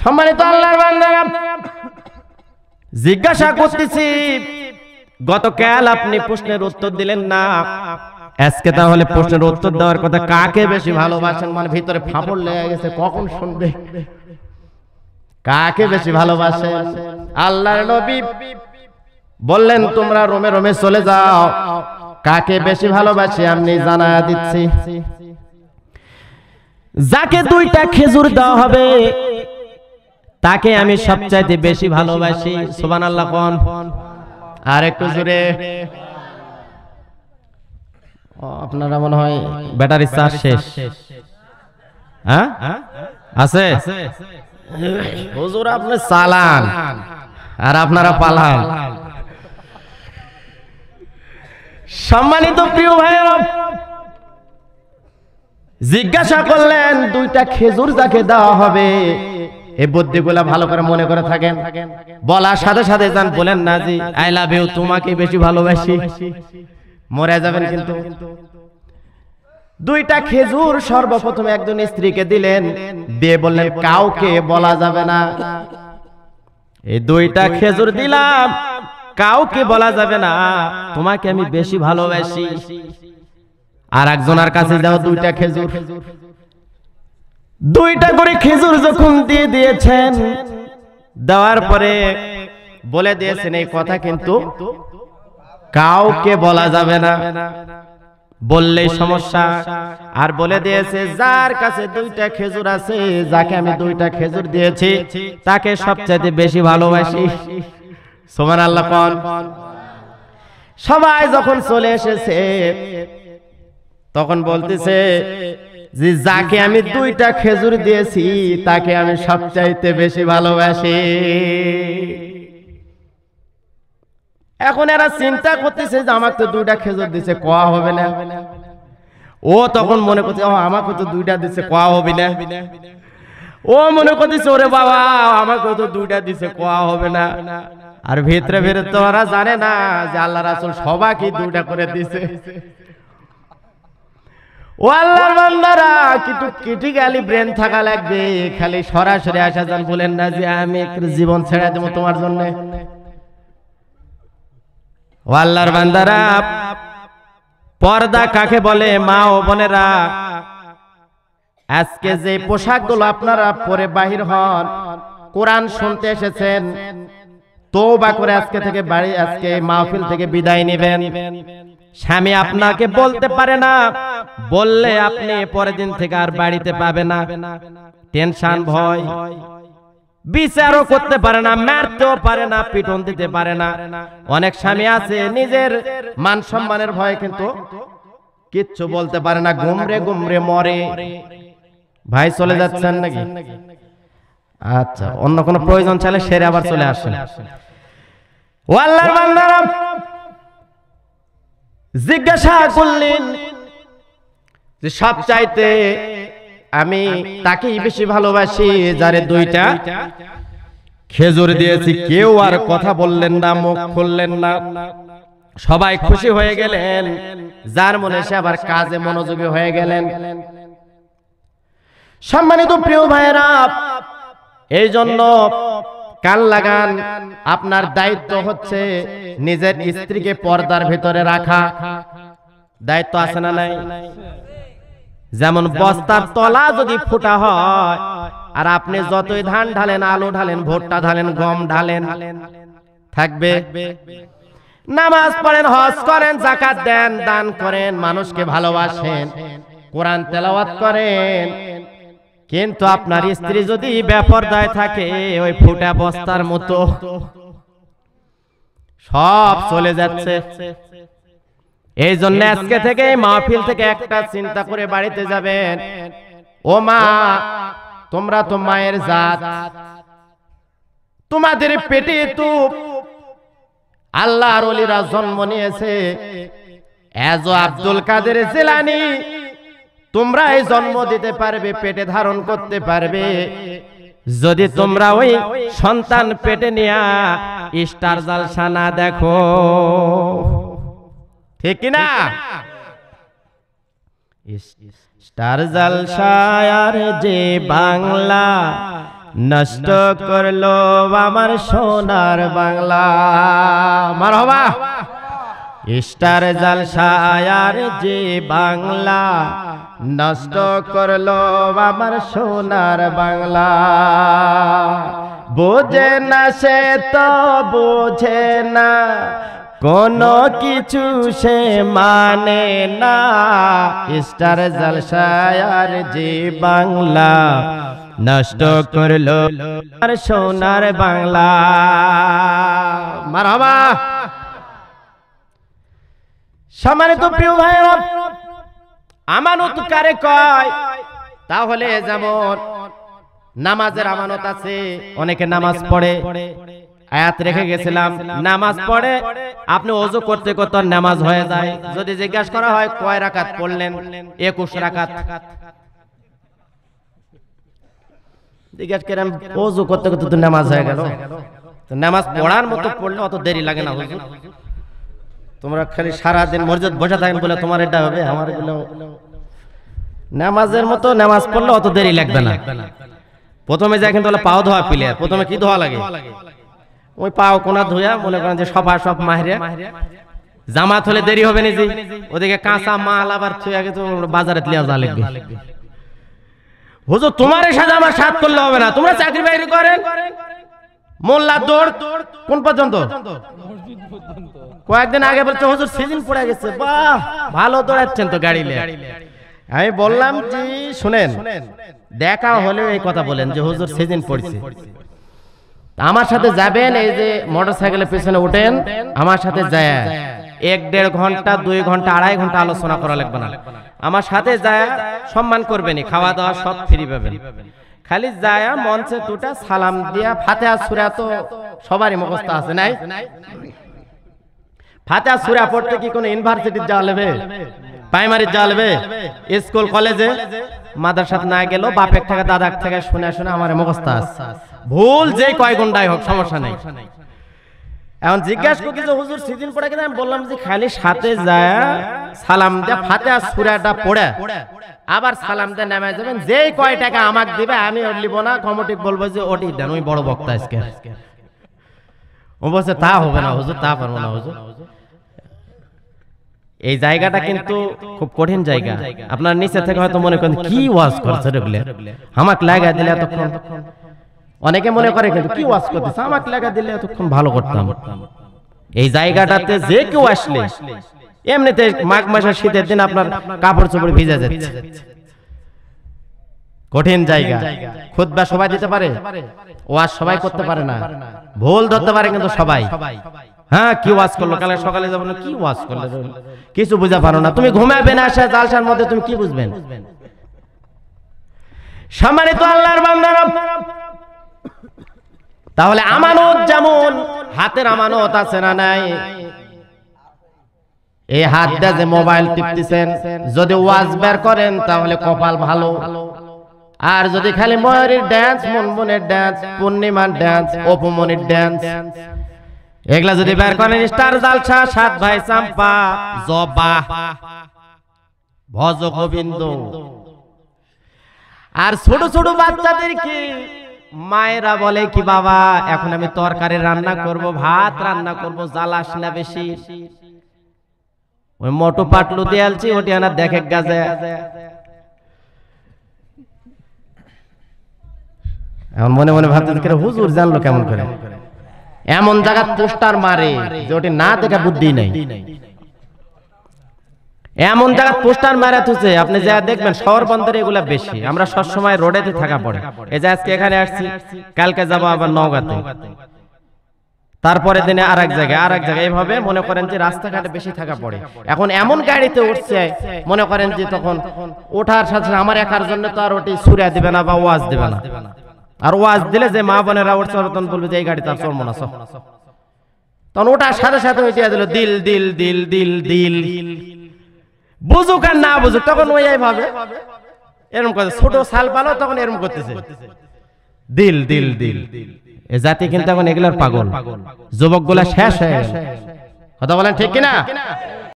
সম্মানিত আল্লাহর বান্দারা, জিজ্ঞাসা করতেছি, গতকাল আপনি প্রশ্নের উত্তর দিলেন না। আজকে তাহলে প্রশ্নের উত্তর দেওয়ার কথা কাকে বেশি ভালোবাসেন? মানে ভিতরে ফাপড় লেগে গেছে, কখন শুনবে? কাকে বেশি ভালোবাসেন? আল্লাহর নবী বললেন, তোমরা রোমে রোমে চলে যাও। কাকে বেশি ভালোবাসি আমি জানা দিচ্ছি। যাকে দুইটা খেজুর দেওয়া হবে তাকে আমি সবচাইতে বেশি ভালোবাসি সুবান আল্লাহ কন? আর একটু জোরে। আপনারা মনে হয় ব্যাটারি চার্জ শেষ। হ্যাঁ? আছে? হুজুর আপনি চালান। আর আপনারা পালান। সম্মানিত প্রিয় ভাইয়েরা জিজ্ঞাসা করলেন দুইটা খেজুর যাকে দেওয়া হবে? এই বুদ্ধিগুলা ভালো করে মনে করে থাকেন। বলার সাথে সাথে যান, বলেন না জি, আই লাভ ইউ, তোমাকে বেশি ভালোবাসি। মরে যাবেন কিন্তু। দুইটা খেজুর সর্বপ্রথম একজন স্ত্রীকে দিলেন। দিয়ে বললেন, কাউকে বলা যাবে না। এই দুইটা খেজুর দিলাম, কাউকে বলা যাবে না, তোমাকে আমি বেশি ভালোবাসি। আর একজনের কাছে যাও দুইটা খেজুর। দুইটা করে খেজুর যখন দিয়ে দিয়েছেন, দেওয়ার পরে বলে দিয়েছেন এই কথা কিন্তু কাউকে বলা যাবে না। বললেই সমস্যা। আর বলে দিয়েছে, যার কাছে দুইটা খেজুর আছে, যাকে আমি দুইটা খেজুর দিয়েছি, তাকে সবচাইতে বেশি ভালোবাসি। সোমান আল্লাহ সবাই যখন চলে এসেছে, তখন বলতেছে যে যাকে আমি দুইটা খেজুর দিয়েছি, তাকে আমি সবচাইতে বেশি ভালোবাসি। এখন এরা চিন্তা করতেছে যে আমাকে তো দুইটা খেজুর দিছে, কোয়া হবে না? ও তখন মনে করছে, ও, আমাকে তো দুইটা দিছে, কোয়া হবে না? ও মনে করতেছে, ওরে বাবা, আমাকে তো দুইটা দিছে, কোয়া হবে না? আর ভিতরে ভিতরে তো ওরা জানে না যে আল্লাহ রাসুল সবাইকে দুইটা করে দিছে। বান্দারা ব্রেন থাকা লাগবে। খালি সরাসরি আসা যান জীবন ছেড়ে দেবো তোমার জন্য। বান্দারা, পর্দা কাকে বলে? মা ও বোনেরা, আজকে যে পোশাকগুলো আপনারা পরে বাহির হন, কোরআন শুনতে এসেছেন, তওবা করে আজকে থেকে বাড়ি, আজকে মাহফিল থেকে বিদায় নেবেন। স্বামী আপনাকে বলতে পারে না। বললে আপনি পরের দিন থেকে আর বাড়িতে পাবে না। টেনশন ভয়। বিচারও করতে পারে না মারতেও পারে না পিটন দিতে পারে না। অনেক স্বামী আছে নিজের মান সম্মানের ভয়ে কিন্তু কিচ্ছু বলতে পারে না গুমরে গুমরে মরে। ভাই চলে যাচ্ছেন নাকি? আচ্ছা অন্য কোনো প্রয়োজন চাইলে সেরে আবার চলে আসেন। ও আল্লাহর বান্দারা জিজ্ঞাসা করলেন যে, সব চাইতে আমি তাকেই বেশি ভালোবাসি যারে দুইটা খেজুর দিয়েছি, কেউ আর কথা বললেন না, মুখ খুললেন না। সবাই খুশি হয়ে গেলেন, যার মনে সে আবার কাজে মনোযোগী হয়ে গেলেন। সম্মানিত প্রিয় ভাইয়েরা, এই জন্য কান লাগান। আপনার দায়িত্ব হচ্ছে নিজের স্ত্রীকে পর্দার ভিতরে রাখা। দায়িত্ব আছে না নাই? যেমন বস্তার তলা যদি ফুটা হয়, আর আপনি যতই ধান ঢালেন, আলু ঢালেন, ভুট্টা ঢালেন, গম ঢালেন, থাকবে? নামাজ পড়েন, হজ করেন জাকাত দেন, দান করেন, মানুষকে ভালোবাসেন, কোরআন তেলাওয়াত করেন কিন্তু আপনার স্ত্রী যদি বেপরদায় থাকে ওই ফুটা বস্তার মতো সব চলে যাচ্ছে। এই জন্য আজকে থেকে মাহফিল থেকে একটা চিন্তা করে বাড়িতে যাবেন। ও মা তোমরা তো মায়ের জাত। তোমাদের পেটে তো আল্লাহর অলিরা জন্ম নিয়েছে। এজ আব্দুল কাদের জেলানি। তোমরা এই জন্ম দিতে পারবে পেটে ধারণ করতে পারবে। যদি তোমরা ওই সন্তান পেটে নিয়া স্টার জালসা না দেখো। ঠিক না স্টার জালসায়ার যে বাংলা নষ্ট করল আমার সোনার বাংলা। মার হবা স্টার জালসায়ার যে বাংলা নষ্ট করল আমার সোনার বাংলা। বোঝে না সে তো বোঝে না, কোনো কিছু সে মানে না। স্টার জলসায়ার যে বাংলা, নষ্ট করল আর সোনার বাংলা। মারহাবা সম্মানিত প্রিয় ভাইরা আমানত কারে কয়? তাহলে যেমন নামাজের আমানত আছে অনেকে নামাজ পড়ে। আয়াত রেখে গেছিলাম নামাজ পড়ে আপনি অজু করতে করতে নামাজ হয়ে যায়। যদি জিজ্ঞাসা করা হয় কয় রাকাত পড়লেন? একুশ রাকাত। জিজ্ঞাসা করেন অজু করতে করতে তো নামাজ হয়ে গেল? নামাজ পড়ার মতো পড়লে অত দেরি লাগে না হুজুর। তোমরা খালি সারাদিন মসজিদ বসে থাকেন বলে তোমার এটা হবে, আমার নামাজের মতো নামাজ পড়লে অত দেরি লাগবে না। প্রথমে যা কিন্তু পাও ধোয়া পিলে, প্রথমে কি ধোয়া লাগে? ওই পাও কোনা ধোয়া মনে করেন যে সফা সব মাহরে। জামাত হলে দেরি হবে নিজে ওদিকে কাঁচা মাল আবার থুয়ে আগে বাজারে লিয়া যা লাগবে। হুজুর, তোমার সাথে আমার সাথ করলে হবে না। তোমরা চাকরি বাকরি করেন? মোল্লা দৌড় কোন পর্যন্ত? কয়েকদিন আগে বলছে, হুজুর সিজন পড়ে গেছে। বাহ, ভালো দৌড়াচ্ছেন তো গাড়ি আমি বললাম যে শুনেন, দেখা হলেও এই কথা বলেন যে, হুজুর সিজন পড়ছে। আমার সাথে যাবেন, এই যে মোটর সাইকেলের পিছনে উঠেন, আমার সাথে যায়। এক দেড় ঘণ্টা, দুই ঘণ্টা, আড়াই ঘণ্টা আলোচনা করা লাগবে না। আমার সাথে যায়, সম্মান করবেনি খাওয়া দাওয়া সব ফ্রি পাবেন। খালি যায়া মঞ্চে দুটা সালাম দিয়া ফাতেহা সুরা তো সবারই মুখস্থ আছে, নাই? ফাতেহা সুরা পড়তে কি কোনো ইউনিভার্সিটি যাওয়া লাগবে? প্রাইমারি যাওয়া লাগবে? স্কুল, কলেজে? মাদ্রাসাত না গেল বাপের থেকে, দাদার থেকে শুনে শুনে আমার মুখস্থ আছে। ভুল যে কয় ঘন্টায় হোক, সমস্যা নেই। এখন জিজ্ঞাসা করছি যে হুজুর সিজন পড়ে কিনা? আমি বললাম যে খালি সাথে যায় সালাম দিয়ে ফাতেহা সুরাটা পড়ে। আবার সালাম দিয়ে নামে যাবেন যেই কয় টাকা আমাকে দিবে, আমি ওর লিব না। কমিটি বলব যে, ওটি দেন, ওই বড় বক্তা আজকে। ও বলছে, তা হবে না, হুজুর, তা পারব না, হুজুর। এই জায়গাটা কিন্তু খুব কঠিন জায়গা। আপনার নিচে থেকে হয়তো মনে করেন, কি ওয়াজ করছে রেগুলে আমাকে লাগা দিলে এতক্ষণ অনেকে মনে করে কিন্তু, কি ওয়াজ করতেছে? আমাকে লাগা দিলে এতক্ষণ ভালো করতাম। এই জায়গাটাতে যে কেউ আসলে এমনিতে মাঘ মাসের শীতের দিন আপনার কাপড় চোপড় ভিজে যাচ্ছে। কঠিন জায়গা। খুদবা সবাই দিতে পারে, ওয়াজ সবাই করতে পারে না। ভুল ধরতে পারে কিন্তু সবাই। হ্যাঁ কি ওয়াজ করল? কালে সকালে যাব কি ওয়াজ করল? কিছু বুঝা পারো না। তুমি ঘুমাবে না আসে জালসার মধ্যে তুমি কি বুঝবেন? সম্মানিত আল্লাহর বান্দারা, তাহলে আমানত যেমন হাতের আমানত আছে না নাই এই হাত দিয়ে যে মোবাইল টিপতেছেন যদি ওয়াজ বের করেন তাহলে কপাল ভালো। আর যদি খালি ময়ূরীর ড্যান্স মনমনের ড্যান্স পূর্ণিমার ড্যান্স অপমনির ড্যান্স এগুলা যদি বের করেন স্টার জালসা সাত ভাই চাম্পা জবা ভজ গোবিন্দ আর ছোট ছোট বাচ্চাদেরকে মায়েরা বলে কি বাবা এখন আমি তরকারি রান্না করব ভাত রান্না করব জ্বালাস না বেশি। ওই মোটো পাটলু দিয়ালছি ওটি আনা দেখে গাছে এখন মনে মনে ভাবতেন কেন হুজুর জানলো কেমন করে? এমন জায়গা পোস্টার মারে যে ওটি না দেখা বুদ্ধি নেই। এমন জায়গা পোস্টার মারা তুছে আপনি যা দেখবেন, শহর বন্দরে এগুলা বেশি। আমরা সবসময় রোডেতে থাকা পড়ে। এই যে আজকে এখানে আসছি, কালকে যাব আবার নওগাঁতে। তারপরে দিনে আর এক জায়গায় আর এক জায়গায়। এইভাবে মনে করেন যে রাস্তাঘাটে বেশি থাকা পড়ে। এখন এমন গাড়িতে উঠছে, মনে করেন যে তখন ওঠার সাথে আমার একার জন্য তো আর ওটি সুরিয়া দিবে না বা ওয়াজ দিবে না। আর ওয়াজ দিলে যে মা বোনেরা উঠছে তখন বলবে যে এই গাড়ি তার চলবো না তখন ওটার সাথে সাথে ওই দিয়া দিল দিল দিল দিল দিল দিল। বুঝুক আর না বুঝুক, তখন ওই ভাবে এরকম করছে ছোট সাল পালো, তখন এরকম করতেছে। দিল দিল দিল দিল। এ জাতি কিন্তু এখন এগুলোর পাগল। যুবকগুলা শেষ হয়ে গেল কথা বলেন ঠিক কিনা?